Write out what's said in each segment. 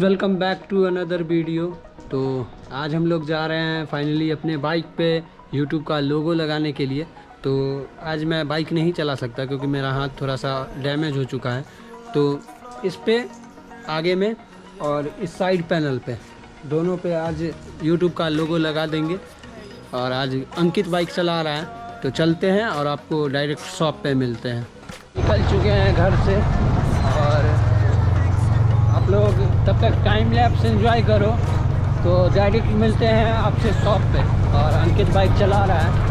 Welcome back to another video तो आज हम लोग जा रहे हैं फाइनली अपने बाइक पे यूट्यूब का लोगो लगाने के लिए। तो आज मैं बाइक नहीं चला सकता क्योंकि मेरा हाथ थोड़ा सा डैमेज हो चुका है। तो इस पे आगे में और इस साइड पैनल पे दोनों पे आज यूट्यूब का लोगो लगा देंगे। और आज अंकित बाइक चला रहा है। तो चलते हैं और आपको डायरेक्ट शॉप पे मिलते हैं। निकल चुके हैं घर से। तब तक टाइम लैप्स एंजॉय करो। तो डायरेक्ट मिलते हैं आपसे शॉप पे। और अंकित बाइक चला रहा है.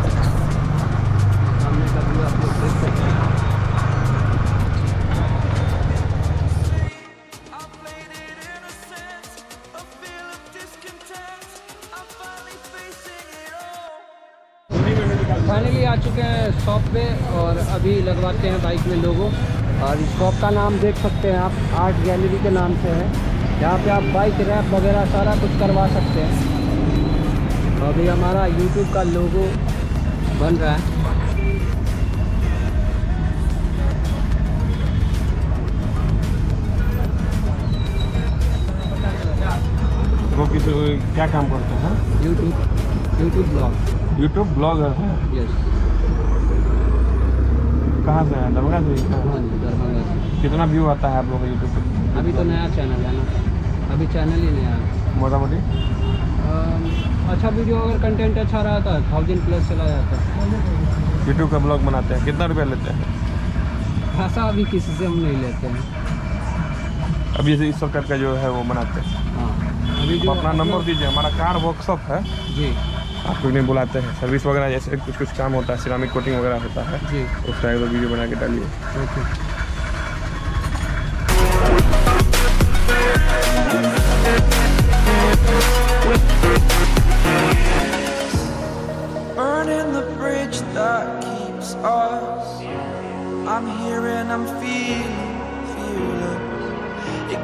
फाइनली आ चुके हैं शॉप पे और अभी लगवाते हैं बाइक में लोगो। और शॉप का नाम देख सकते हैं आप। आर्ट गैलरी के नाम से है। यहाँ पे आप बाइक रैप वगैरह सारा कुछ करवा सकते हैं। अभी हमारा यूट्यूब का लोगो बन रहा है। वो किसी क्या काम करते हैं? YouTube YouTube blog YouTube blogger हैं? यस कहाँ से है? दरभंगा से ही? दरभंगा से। कितना व्यू आता है आप लोग का यूट्यूब पे? अभी तो नया चैनल है ना? अभी चैनल ही नया है। मोटा मोटी अच्छा वीडियो अगर कंटेंट अच्छा रहा था थाउज़ेंड प्लस चला जाता यूट्यूब का ब्लॉग बनाते हैं कितना रुपया लेते हैं? ऐसा अभी किसी से हम नहीं लेते हैं। अभी जैसे इस सरकार का जो है वो बनाते हैं। हाँ अभी तो जो अपना नंबर दीजिए हमारा कार वर्कशॉप है। जी। आप लोग नहीं बुलाते हैं सर्विस वगैरह जैसे कुछ कुछ काम होता है सिरामिक कोटिंग वगैरह होता है जी। उसका एक दो वीडियो बना के डालिए। Okay.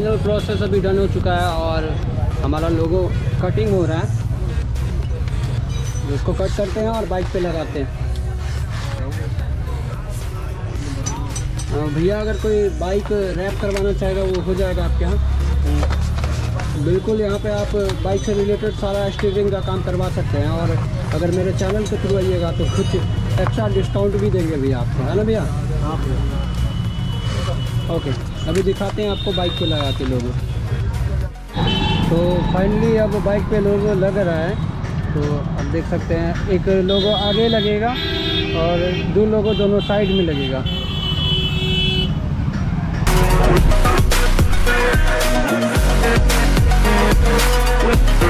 Final process अभी डन हो चुका है और हमारा लोगो कटिंग हो रहा है। उसको कट करते हैं और बाइक पे लगाते हैं। भैया अगर कोई बाइक रैप करवाना चाहेगा वो हो जाएगा आपके यहाँ। बिल्कुल यहाँ पे आप बाइक से रिलेटेड सारा स्टीयरिंग का काम करवा सकते हैं और अगर मेरे चैनल के थ्रू आइएगा तो कुछ एक्स्ट्रा डिस्काउंट भी देंगे भैया आपको। है ना भैया? ओके अभी दिखाते हैं आपको बाइक पे लगा के लोगों। तो फाइनली अब बाइक पे लोग लग रहा है। तो अब देख सकते हैं, एक लोगो आगे लगेगा और दो लोगों दोनों साइड में लगेगा। Burning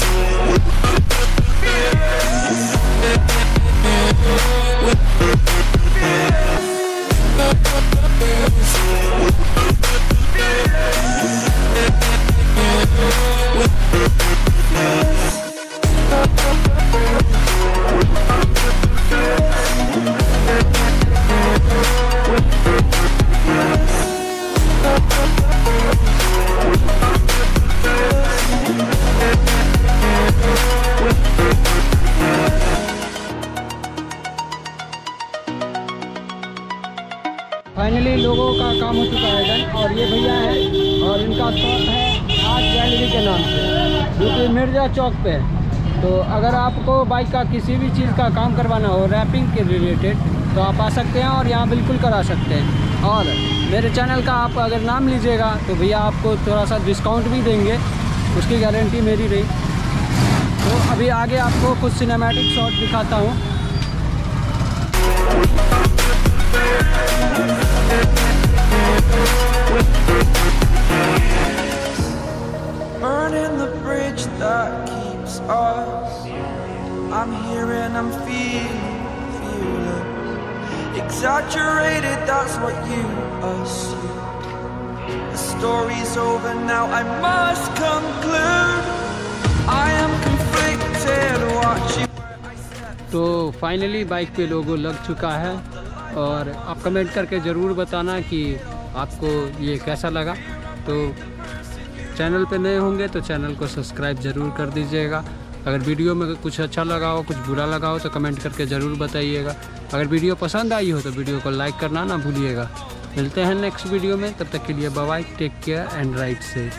Yeah. Finally लोगों का काम हो चुका है डन और ये भैया है, और इनका शॉप है आज गैलरी के नाम से, जो कि मिर्ज़ा चौक पे है। तो अगर आपको बाइक का किसी भी चीज़ का काम करवाना हो रैपिंग के रिलेटेड तो आप आ सकते हैं और यहाँ बिल्कुल करा सकते हैं। और मेरे चैनल का आप अगर नाम लीजिएगा तो भैया आपको थोड़ा सा डिस्काउंट भी देंगे, उसकी गारंटी मेरी रही। तो अभी आगे आपको कुछ सिनेमैटिक शॉट दिखाता हूँ। Burning the bridge that keeps us. I'm here and I'm feeling, feeling exaggerated. That's what you assume. The story's over now. I must conclude. I am conflicted. Watching. तो फाइनली बाइक पे लोगो लग चुका है और आप comment करके ज़रूर बताना कि आपको ये कैसा लगा। तो चैनल पे नए होंगे तो चैनल को सब्सक्राइब ज़रूर कर दीजिएगा। अगर वीडियो में कुछ अच्छा लगा हो, कुछ बुरा लगा हो तो कमेंट करके ज़रूर बताइएगा। अगर वीडियो पसंद आई हो तो वीडियो को लाइक करना ना भूलिएगा। मिलते हैं नेक्स्ट वीडियो में, तब तक के लिए bye take care and right से